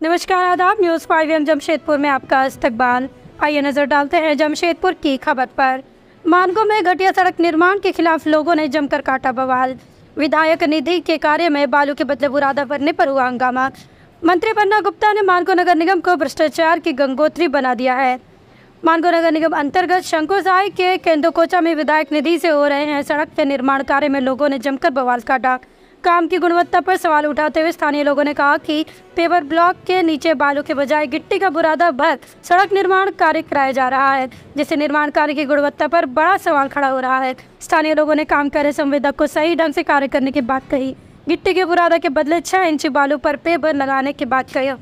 नमस्कार, आदाब। News five M Jamshedpur में आपका इस्तकबाल। आइए नज़र डालते हैं जमशेदपुर की खबर पर। मानगो में घटिया सड़क निर्माण के खिलाफ लोगों ने जमकर काटा बवाल। विधायक निधि के कार्य में बालू के बदले बुरादा भरने पर हुआ हंगामा। मंत्री पन्ना गुप्ता ने मानगो नगर निगम को भ्रष्टाचार की गंगोत्री बना दिया है। मानगो नगर निगम अंतर्गत शंकुसाई के केंदुकोचा में विधायक निधि से हो रहे हैं सड़क के निर्माण कार्य में लोगों ने जमकर बवाल काटा। काम की गुणवत्ता पर सवाल उठाते हुए स्थानीय लोगों ने कहा कि पेवर ब्लॉक के नीचे बालू के बजाय गिट्टी का बुरादा भर सड़क निर्माण कार्य कराया जा रहा है, जिससे निर्माण कार्य की गुणवत्ता पर बड़ा सवाल खड़ा हो रहा है। स्थानीय लोगों ने काम कर रहे संवेदक को सही ढंग से कार्य करने की बात कही। गिट्टी के बुरादा के बदले छह इंच बालू पर पेपर लगाने की बात कही।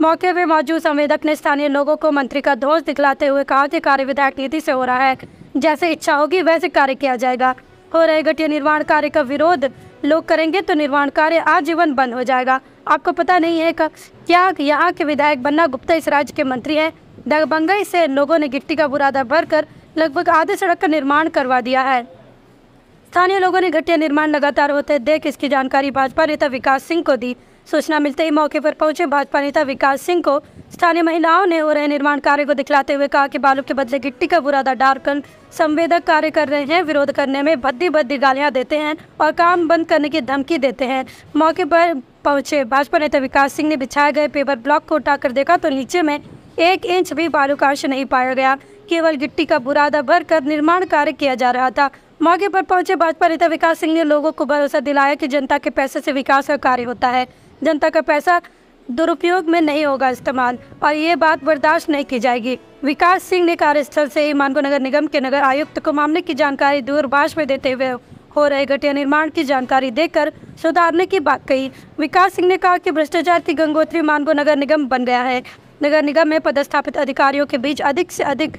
मौके पर मौजूद संवेदक ने स्थानीय लोगों को मंत्री का दोष दिखलाते हुए कहा कि कार्य विधायक नीति से हो रहा है। जैसे इच्छा होगी, वैसे कार्य किया जाएगा। हो रहे घटिया निर्माण कार्य का विरोध लोग करेंगे तो निर्माण कार्य आजीवन बंद हो जाएगा। आपको पता नहीं है क्या यहाँ के विधायक बन्ना गुप्ता इस राज्य के मंत्री हैं? दगबंगई से लोगों ने गिट्टी का बुरादा भरकर लगभग आधे सड़क का निर्माण करवा दिया है। स्थानीय लोगों ने घटिया निर्माण लगातार होते देख इसकी जानकारी भाजपा नेता विकास सिंह को दी। सूचना मिलते ही मौके पर पहुँचे भाजपा नेता विकास सिंह को। स्थानीय महिलाओं ने हो रहे निर्माण कार्य को दिखलाते हुए कहा कि बालू के बदले गिट्टी का बुरादा डालकर संवेदक कार्य कर रहे हैं, विरोध करने में भद्दी भद्दी गालियाँ देते हैं और काम बंद करने की धमकी देते हैं। मौके पर पहुँचे भाजपा नेता विकास सिंह ने बिछाए गए पेपर ब्लॉक को उठाकर देखा तो नीचे में एक इंच भी बालू का अंश नहीं पाया गया। केवल गिट्टी का बुरादा भर कर निर्माण कार्य किया जा रहा था। मौके पर पहुँचे भाजपा नेता विकास सिंह ने लोगों को भरोसा दिलाया कि जनता के पैसे से विकास का कार्य होता है। जनता का पैसा दुरुपयोग में नहीं होगा इस्तेमाल और ये बात बर्दाश्त नहीं की जाएगी। विकास सिंह ने कार्यस्थल से मानगो नगर निगम के नगर आयुक्त को मामले की जानकारी दूरभाष में देते हुए हो रहे घटिया निर्माण की जानकारी देकर सुधारने की बात कही। विकास सिंह ने कहा कि भ्रष्टाचार की गंगोत्री मानगो नगर निगम बन गया है। नगर निगम में पदस्थापित अधिकारियों के बीच अधिक से अधिक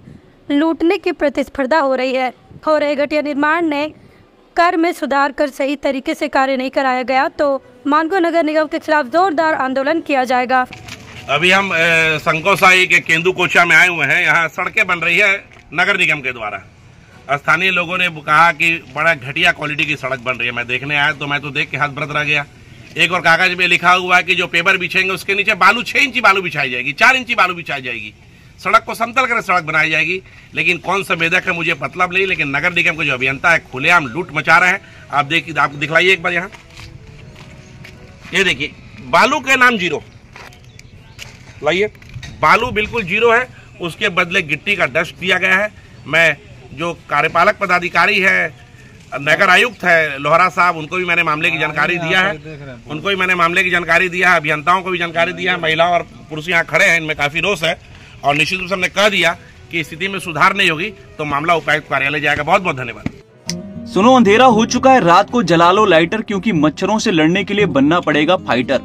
लूटने की प्रतिस्पर्धा हो रही है। हो रहे घटिया निर्माण ने कर में सुधार कर सही तरीके से कार्य नहीं कराया गया तो मानगो नगर निगम के खिलाफ जोरदार आंदोलन किया जाएगा। अभी हम संकोसाई के केंदू कोचा में आए हुए हैं। यहाँ सड़कें बन रही है नगर निगम के द्वारा। स्थानीय लोगों ने कहा कि बड़ा घटिया क्वालिटी की सड़क बन रही है। मैं देखने आया तो मैं तो देख के हाथ भरत रह गया। एक और कागज़ में लिखा हुआ है कि जो पेपर बिछेंगे उसके नीचे बालू, छह इंची बालू बिछाई जाएगी, चार इंची बालू बिछाई जाएगी। सड़क को समतल कर सड़क बनाई जाएगी। लेकिन कौन संवेदक है मुझे मतलब नहीं, लेकिन नगर निगम के जो अभियंता है, खुलेआम लूट मचा रहे हैं। आप देखिए आपको दिखलाइए एक बार यहाँ। ये देखिए बालू के नाम ज़ीरो। लाइए बालू बिल्कुल ज़ीरो है उसके बदले गिट्टी का डस्ट दिया गया है। मैं जो कार्यपालक पदाधिकारी है नगर आयुक्त है लोहरा साहब उनको भी मैंने मामले की जानकारी दिया है। उनको भी मैंने मामले की जानकारी दिया है अभियंताओं को भी जानकारी दिया है महिलाओं और पुरुष यहाँ खड़े हैं इनमें काफ़ी रोष है। और निश्चित रूप से हमने कह दिया कि स्थिति में सुधार नहीं होगी तो मामला उपायुक्त कार्यालय जाएगा। बहुत बहुत धन्यवाद। सुनो, अंधेरा हो चुका है, रात को जला लो लाइटर, क्योंकि मच्छरों से लड़ने के लिए बनना पड़ेगा फाइटर।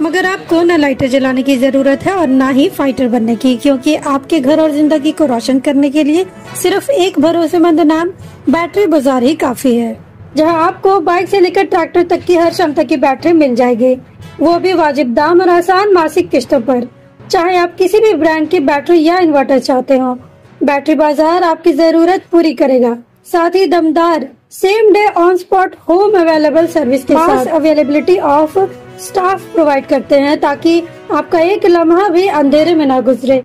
मगर आपको न लाइटर जलाने की ज़रूरत है और न ही फाइटर बनने की, क्योंकि आपके घर और ज़िंदगी को रोशन करने के लिए सिर्फ़ एक भरोसेमंद नाम, बैटरी बाज़ार ही काफ़ी है, जहाँ आपको बाइक से लेकर ट्रैक्टर तक की हर क्षमता की बैटरी मिल जाएगी। वो भी वाजिब दाम और आसान मासिक किस्तों पर। चाहे आप किसी भी ब्रांड की बैटरी या इन्वर्टर चाहते हो, बैटरी बाज़ार आपकी ज़रूरत पूरी करेगा। साथ ही दमदार same day on spot home available service के साथ। अवेलेबिलिटी ऑफ़ स्टाफ प्रोवाइड करते हैं ताकि आपका एक लम्हा भी अंधेरे में ना गुजरे।